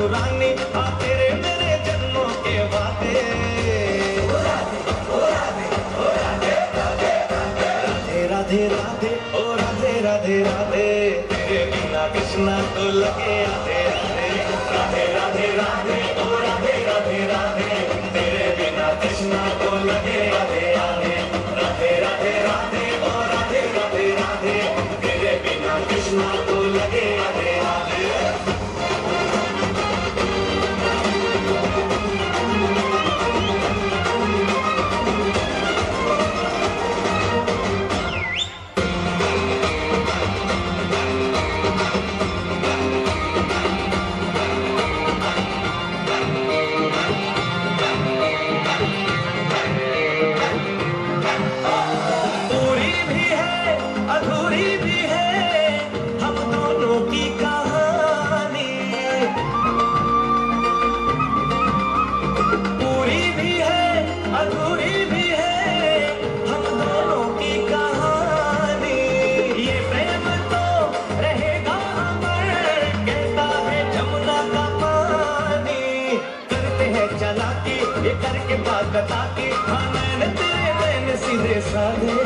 रानी आ तेरे मेरे जन्मों के वादे। राधे राधे राधे, ओ राधे राधे राधे। तेरे बिना कृष्णा तो लगे आधे राधे। राधे राधे राधे, ओ राधे राधे राधे। तेरे बिना कृष्णा तो लगे आधे करके बात बता के नैन तेरे नैन सीधे साधे।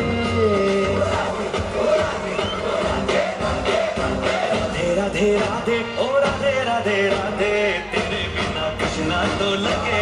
राधे राधे ओ राधे राधे राधे, तेरे बिना कृष्णा तो लगे।